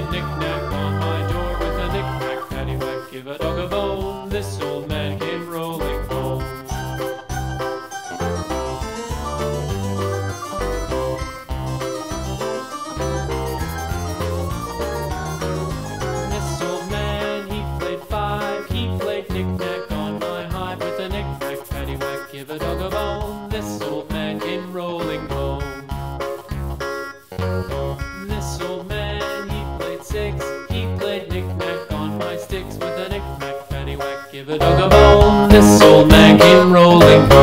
knick-knack on my door with a knick-knack paddywhack. Give a dog a bone, this old man. Rolling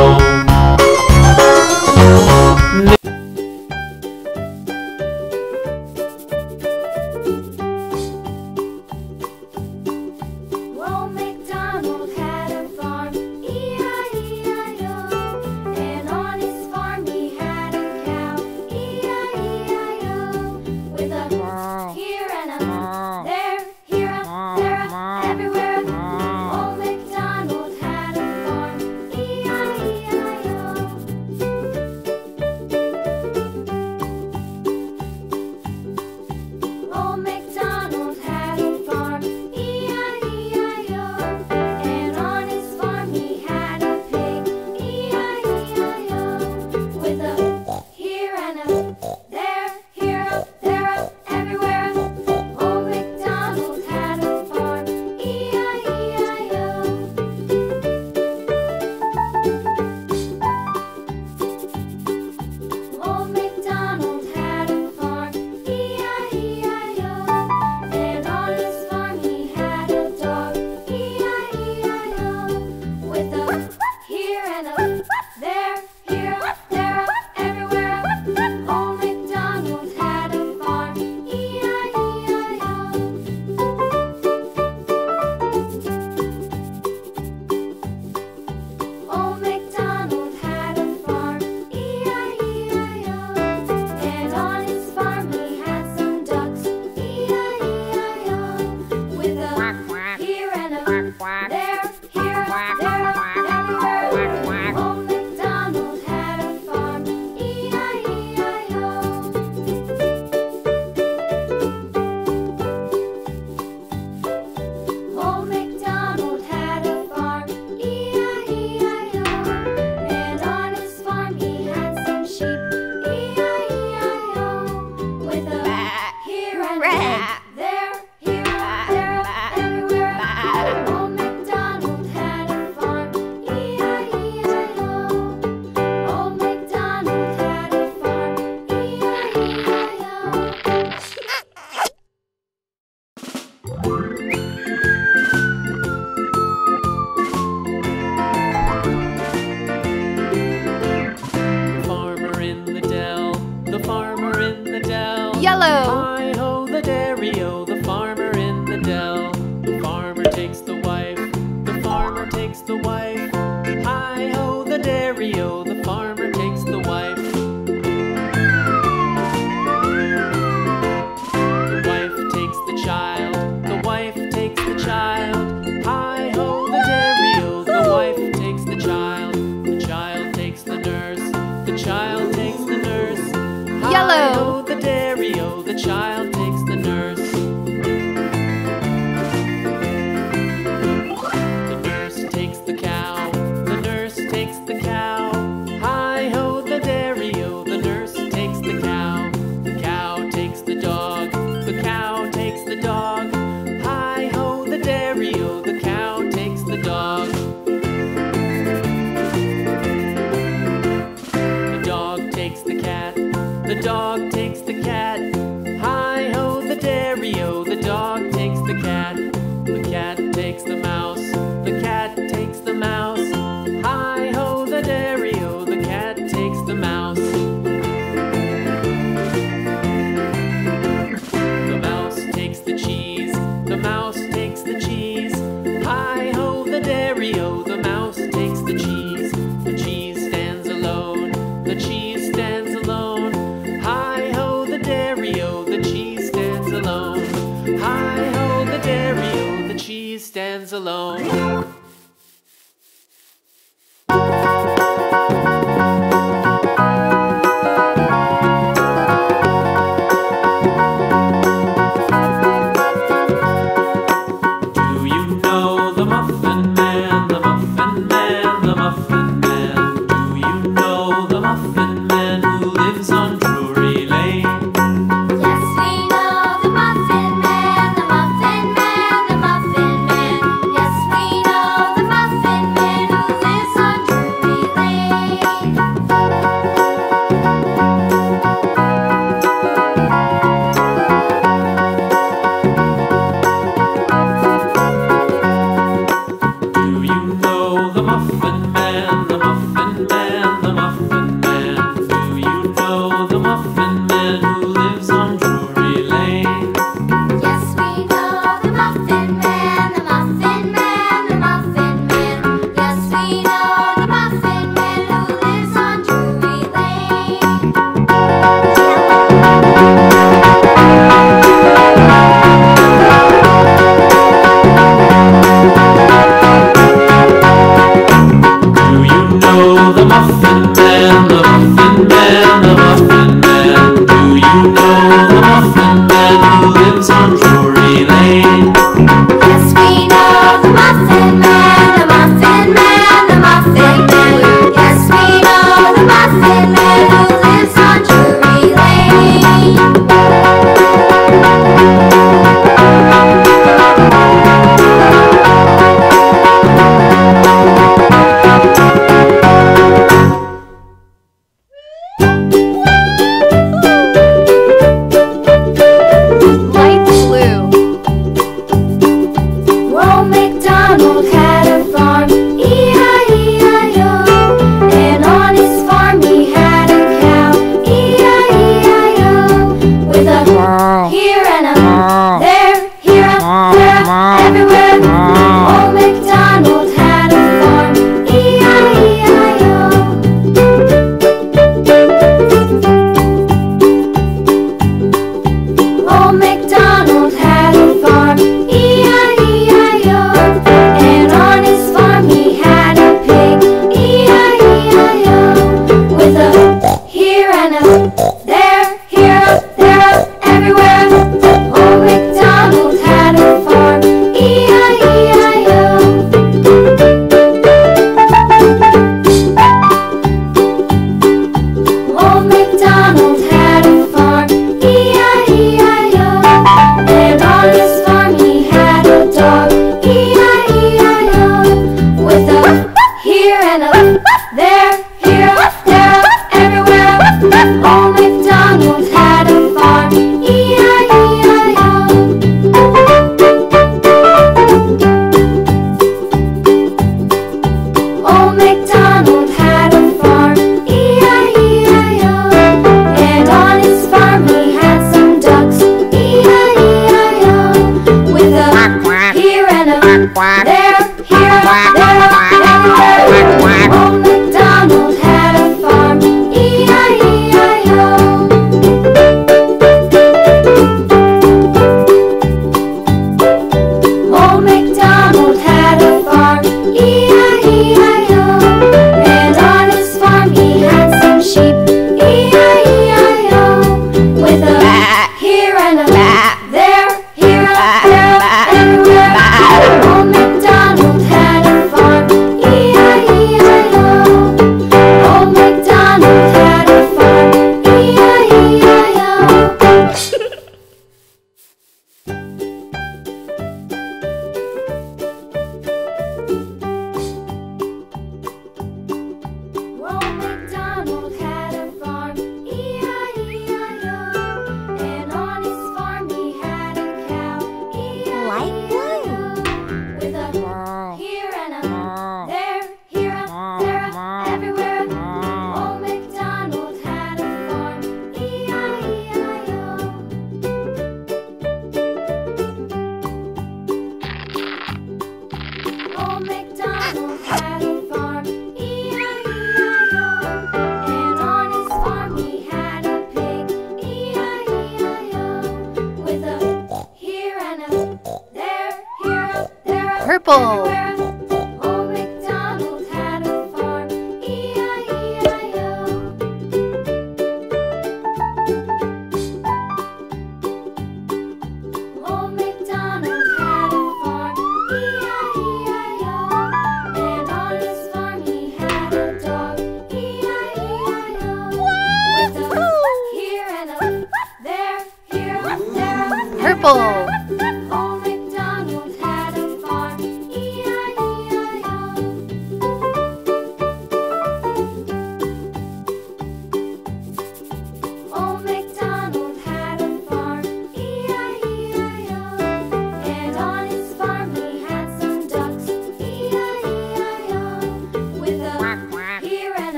Purple.